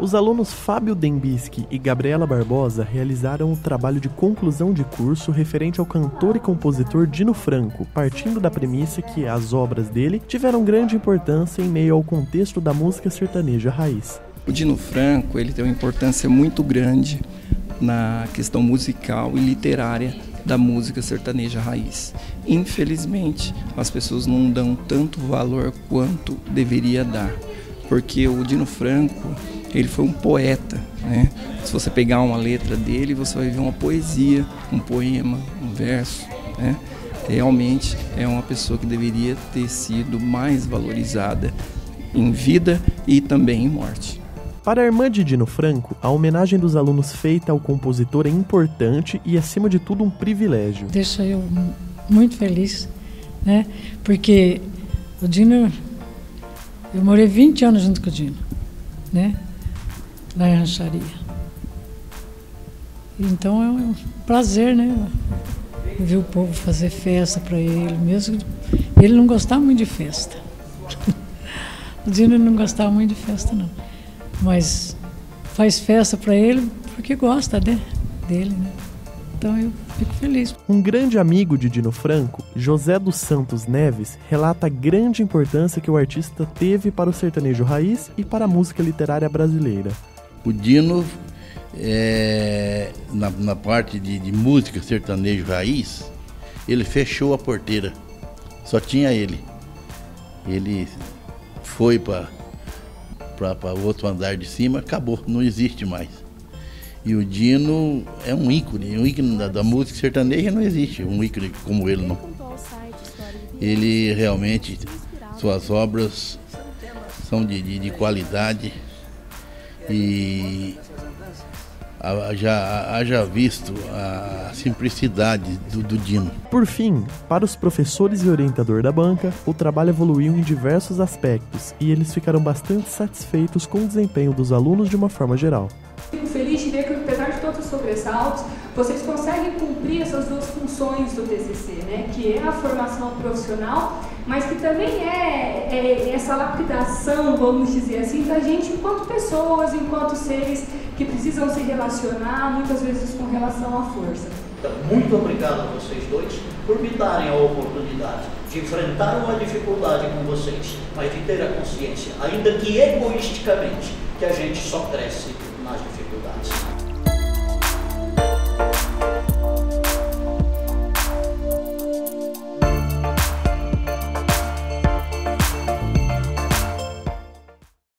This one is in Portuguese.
Os alunos Fábio Dembisky e Gabriela Barbosa realizaram o trabalho de conclusão de curso referente ao cantor e compositor Dino Franco, partindo da premissa que as obras dele tiveram grande importância em meio ao contexto da música sertaneja raiz. O Dino Franco ele tem uma importância muito grande na questão musical e literária da música sertaneja raiz. Infelizmente, as pessoas não dão tanto valor quanto deveria dar, porque o Dino Franco ele foi um poeta, né? Se você pegar uma letra dele, você vai ver uma poesia, um poema, um verso, né? Realmente é uma pessoa que deveria ter sido mais valorizada em vida e também em morte. Para a irmã de Dino Franco, a homenagem dos alunos feita ao compositor é importante e, acima de tudo, um privilégio. Deixa eu muito feliz, né? Porque o Dino, eu morei 20 anos junto com o Dino, né? Em Rancharia. Então é um prazer, né? Ver o povo fazer festa para ele, mesmo ele não gostava muito de festa. o Dino não gostava muito de festa, não mas faz festa para ele porque gosta né, dele, né? Então eu fico feliz. Um grande amigo de Dino Franco, José dos Santos Neves, relata a grande importância que o artista teve para o sertanejo raiz e para a música literária brasileira. O Dino, é, na, na, parte de, de música sertanejo raiz, ele fechou a porteira. Só tinha ele. Ele foi para para o outro andar de cima, acabou, não existe mais. E o Dino é um ícone, um ícone da, da música sertaneja não existe, um ícone como ele não. Ele realmente, suas obras são de, de, de qualidade e já haja visto a simplicidade do, do, Dino. Por fim, para os professores e orientador da banca, o trabalho evoluiu em diversos aspectos e eles ficaram bastante satisfeitos com o desempenho dos alunos de uma forma geral. Fico feliz de ver que, apesar de todos os sobressaltos, vocês conseguem cumprir essas duas funções do TCC, né? que é a formação profissional, mas que também é, é essa lapidação, vamos dizer assim, da gente enquanto pessoas, enquanto seres que precisam se relacionar, muitas vezes com relação à força. Então, muito obrigado a vocês dois por me darem a oportunidade de enfrentar uma dificuldade com vocês, mas de ter a consciência, ainda que egoisticamente, que a gente só cresce